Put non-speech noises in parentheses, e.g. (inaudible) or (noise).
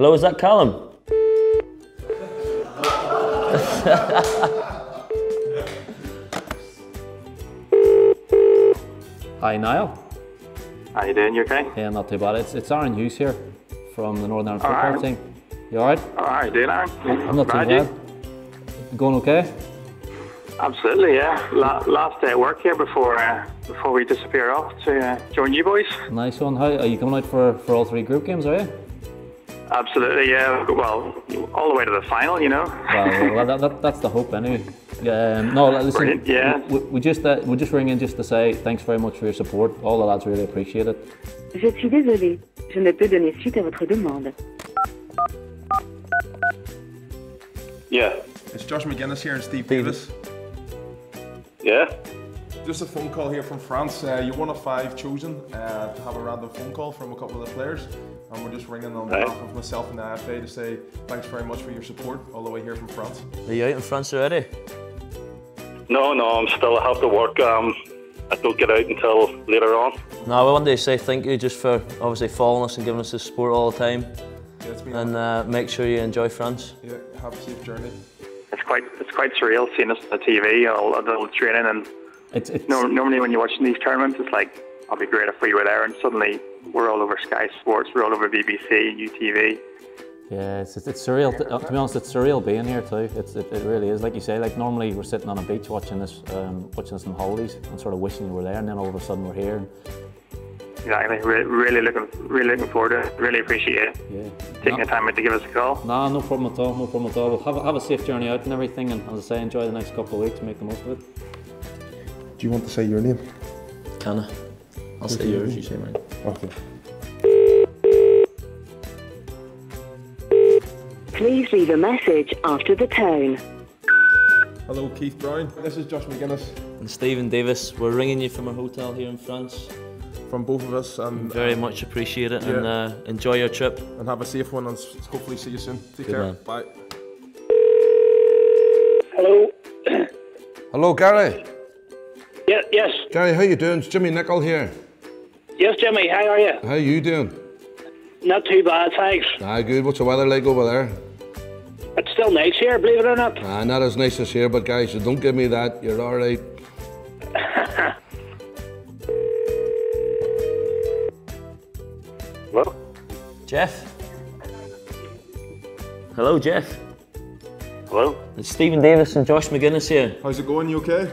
Hello, is that Callum? Hi, Niall. How you doing? You okay? Yeah, not too bad. It's, it's Aaron Hughes here from the Northern Ireland football Aaron. team. You alright? Oh, how you doing, Aaron? I'm not too Bad, bad. you? You going okay? Absolutely, yeah. La- last day at work here before uh, before we disappear off to uh, join you boys. Nice one. How are you coming out for, for all three group games? Are you? Absolutely, yeah. Well, all the way to the final, you know. Well, well that, that, that's the hope anyway. Um, no, listen. Brilliant, yeah. We, we just uh, we just ring in just to say thanks very much for your support. All the lads really appreciate it. Je suis désolé, je ne peux donner suite à votre demande. Yeah. It's Josh Magennis here and Steve Davis. Yeah. Just a phone call here from France. Uh, you're one of five chosen uh, to have a random phone call from a couple of the players. And we're just ringing on Right. behalf of myself and the IFA to say thanks very much for your support all the way here from France. Are you out in France already? No, no, I'm still. I have to work. Um, I don't get out until later on. No, we wanted to say thank you just for obviously following us and giving us the support all the time. Yeah, it's been And uh, make sure you enjoy France. yeah, have a safe journey. It's quite it's quite surreal seeing us on the TV, all the training, and It's it's no, normally when you're watching these tournaments, it's like, I'll be great if we were there, and suddenly we're all over Sky Sports, we're all over BBC, UTV. yeah, it's, it's, it's surreal. To, uh, to be honest, it's surreal being here too. It's it, it really is. Like you say, like normally we're sitting on a beach watching this, um, watching this on holidays, and sort of wishing you were there, and then all of a sudden we're here. And, Exactly. Re- really looking, really looking forward to it. Really appreciate it. yeah. Taking No- the time out to give us a call. No, no problem at all. No problem at all. Well, have, a- have a safe journey out and everything. And as I say, enjoy the next couple of weeks. Make the most of it. Do you want to say your name? Can I? I'll say yours, you say mine. Okay. Please leave a message after the tone. Hello, Keith Brown. This is Josh Magennis And Steven Davis, we're ringing you from a hotel here in France. from both of us, and Very much appreciate it and uh, enjoy your trip. and have a safe one, and hopefully see you soon. Take Good care. man. Bye. Hello. Hello, Gary. Yeah, yes, Gary, how you doing? It's Jimmy Nicholl here. yes, Jimmy. How are you? How you doing? Not too bad, thanks. Ah, good. What's the weather like over there? It's still nice here, believe it or not. Ah, not as nice as here, but guys, so don't give me that. You're all right. (laughs) Hello. Jeff? Hello, Jeff. Hello. It's Steven Davis and Josh Magennis here. How's it going? You okay?